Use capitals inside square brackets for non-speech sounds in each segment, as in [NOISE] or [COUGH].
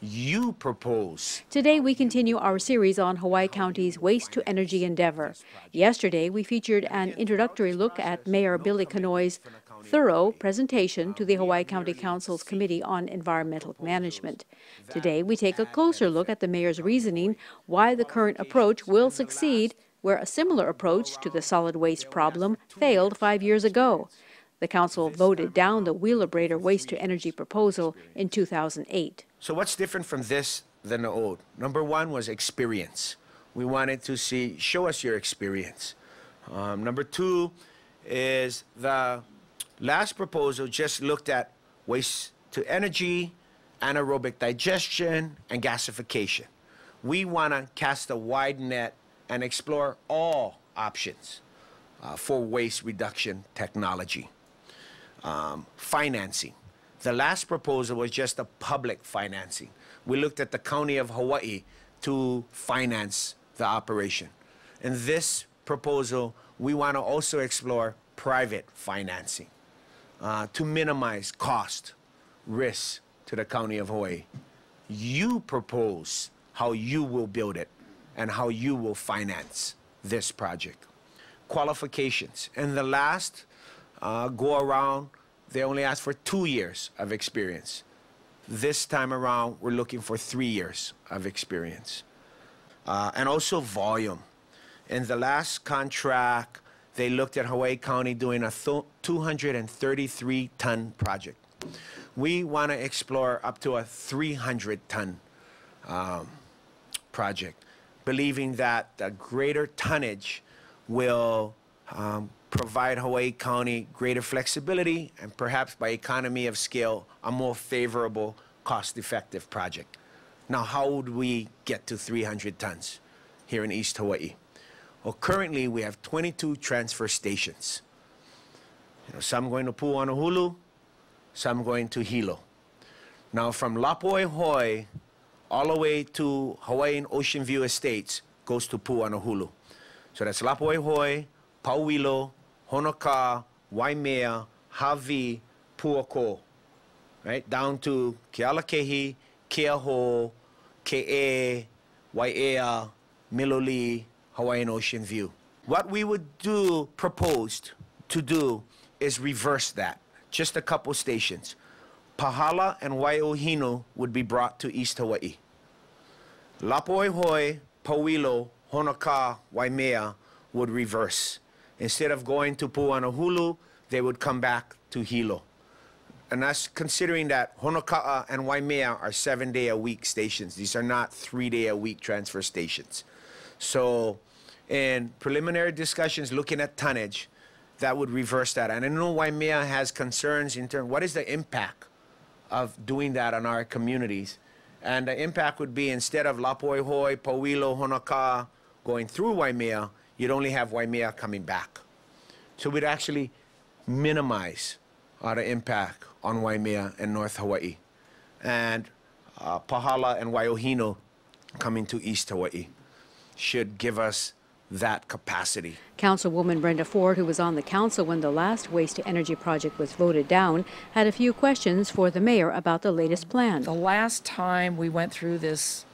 you propose. Today, we continue our series on Hawaii County's waste to energy endeavor. Yesterday, we featured an introductory look at Mayor Billy Kenoi's thorough presentation to the Hawaii County Council's Committee on Environmental Management. Today, we take a closer look at the mayor's reasoning why the current approach will succeed where a similar approach to the solid waste problem failed five years ago. The council voted down the Wheelabrator waste to energy proposal in 2008. So what's different from this than the old? Number one was experience. We wanted to see, show us your experience. Um, number two is the last proposal just looked at waste to energy, anaerobic digestion, and gasification. We want to cast a wide net and explore all options uh, for waste reduction technology. Um, financing. The last proposal was just a public financing. We looked at the county of Hawaii to finance the operation. In this proposal, we want to also explore private financing uh, to minimize cost, risk to the county of Hawaii. You propose how you will build it and how you will finance this project. Qualifications. And the last uh, go around, they only ask for two years of experience. This time around, we're looking for three years of experience. Uh, and also volume. In the last contract, they looked at Hawaii County doing a 233 ton project. We want to explore up to a 300 ton um, project, believing that the greater tonnage will um, provide Hawaii County greater flexibility and perhaps by economy of scale, a more favorable, cost-effective project. Now, how would we get to 300 tons here in East Hawaii? Well, currently we have 22 transfer stations. You know, some going to Pu'uanuhulu, some going to Hilo. Now, from Laupahoehoe all the way to Hawaiian Ocean View Estates goes to Pu'uanuhulu. So that's Laupahoehoe, Paauilo, Honoka'a, Waimea, Hawi, Puako, right? Down to Kealakehe, Keaho, Ke'e, Waiea, Miloli'i, Hawaiian Ocean View. What we would do, proposed to do, is reverse that. Just a couple stations. Pahala and Waiohinu would be brought to East Hawaii. Laupahoehoe, Paauilo, Honoka'a, Waimea would reverse. Instead of going to Pu'uanuhulu, they would come back to Hilo. And that's considering that Honoka'a and Waimea are seven day a week stations. These are not three day a week transfer stations. So, in preliminary discussions looking at tonnage, that would reverse that. And I know Waimea has concerns in terms what is the impact of doing that on our communities. And the impact would be instead of Laupahoehoe, Paauilo, Honoka'a going through Waimea, you'd only have Waimea coming back. So we'd actually minimize our impact on Waimea and North Hawaii. And uh, Pahala and Waiohinu coming to East Hawaii should give us that capacity. Councilwoman Brenda Ford, who was on the council when the last waste to energy project was voted down, had a few questions for the mayor about the latest plan. The last time we went through this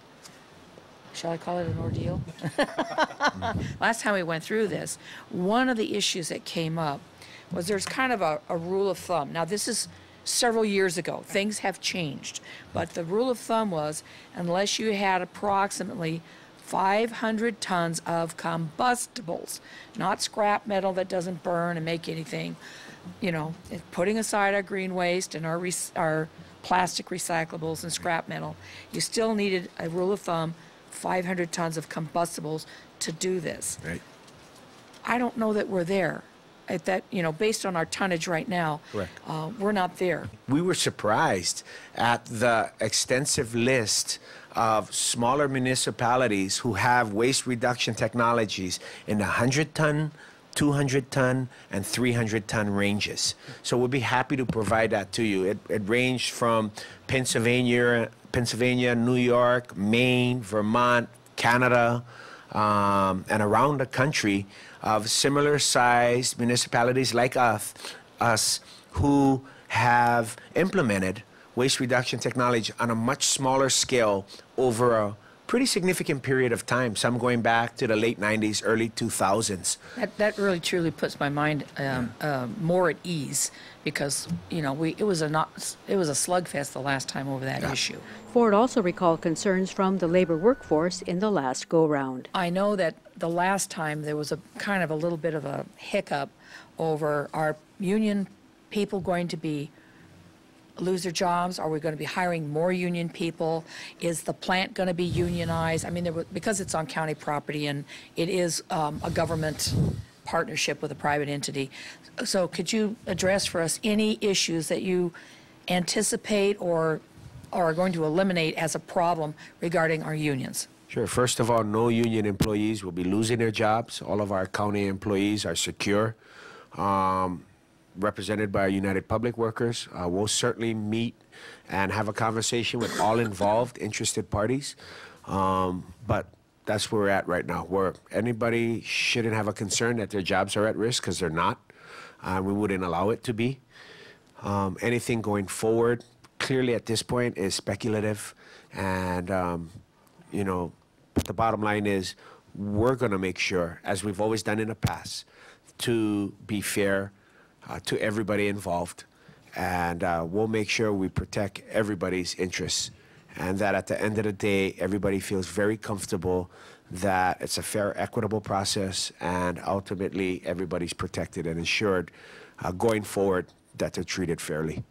shall I call it an ordeal? [LAUGHS] [LAUGHS] Last time we went through this, one of the issues that came up was there's kind of a, a rule of thumb. Now, this is several years ago. Things have changed. But the rule of thumb was unless you had approximately 500 tons of combustibles, not scrap metal that doesn't burn and make anything, you know, putting aside our green waste and our, our plastic recyclables and scrap metal, you still needed a rule of thumb 500 tons of combustibles to do this. Right. I don't know that we're there. At that, you know, based on our tonnage right now, Uh, we're not there. We were surprised at the extensive list of smaller municipalities who have waste reduction technologies in the 100 ton, 200 ton, and 300 ton ranges. So we'll be happy to provide that to you. It, it ranged from Pennsylvania, Pennsylvania, New York, Maine, Vermont, Canada, um, and around the country of similar sized municipalities like us, us who have implemented waste reduction technology on a much smaller scale over a pretty significant period of time, some going back to the late 90s, early 2000s. That, that really truly puts my mind um, uh, more at ease because, you know, we, it was a not, it was a slugfest the last time over that issue. Ford also recalled concerns from the labor workforce in the last go-round. I know that the last time there was a kind of a little bit of a hiccup over our union people going to be lose their jobs? Are we going to be hiring more union people? Is the plant going to be unionized? I mean, there were, because it's on county property and it is um, a government partnership with a private entity. So could you address for us any issues that you anticipate or are going to eliminate as a problem regarding our unions? Sure. First of all, no union employees will be losing their jobs. All of our county employees are secure, um, represented by our United Public Workers. Uh, we'll certainly meet and have a conversation with all involved, interested parties. Um, but that's where we're at right now. Where anybody shouldn't have a concern that their jobs are at risk because they're not. Uh, we wouldn't allow it to be. Um, anything going forward, clearly at this point, is speculative. And, um, you know, the bottom line is we're going to make sure, as we've always done in the past, to be fair uh, to everybody involved. And uh, we'll make sure we protect everybody's interests. And that at the end of the day, everybody feels very comfortable that it's a fair, equitable process, and ultimately everybody's protected and ensured uh, going forward that they're treated fairly.